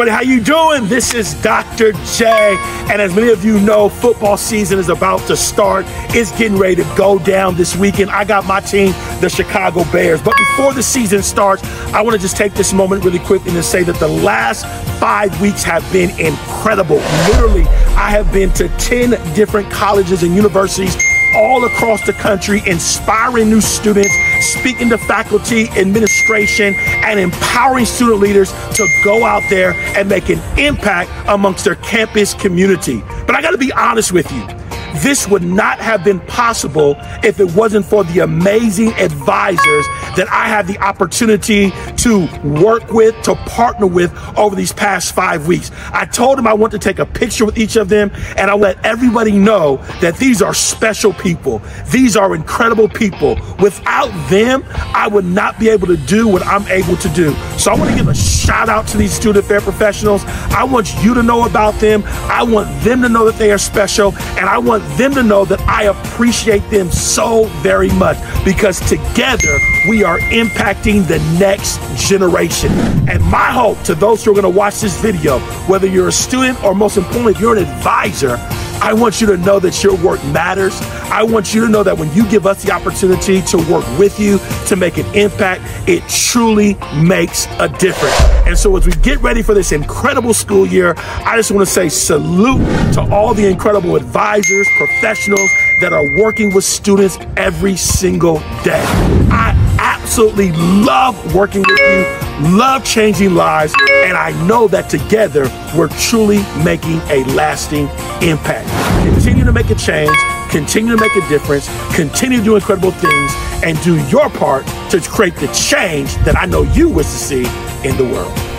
But how you doing? This is Dr. J. And as many of you know, football season is about to start. It's getting ready to go down this weekend. I got my team, the Chicago Bears. But before the season starts, I want to just take this moment really quickly to say that the last five weeks have been incredible. Literally, I have been to 10 different colleges and universities all across the country, inspiring new students, speaking to faculty, administration, and empowering student leaders to go out there and make an impact amongst their campus community. But I got to be honest with you. This would not have been possible if it wasn't for the amazing advisors that I had the opportunity to work with, to partner with over these past five weeks. I told them I want to take a picture with each of them and I let everybody know that these are special people. These are incredible people. Without them, I would not be able to do what I'm able to do. So I want to give a shout out to these student affair professionals. I want you to know about them. I want them to know that they are special and I want them to know that I appreciate them so very much because together we are impacting the next generation. And my hope to those who are going to watch this video, whether you're a student or most importantly, you're an advisor, I want you to know that your work matters. I want you to know that when you give us the opportunity to work with you to make an impact, it truly makes a difference. And so, as we get ready for this incredible school year, I just want to say salute to all the incredible advisors, professionals that are working with students every single day. I absolutely love working with you, love changing lives, and I know that together we're truly making a lasting impact. Continue to make a change, continue to make a difference, continue to do incredible things, and do your part to create the change that I know you wish to see in the world.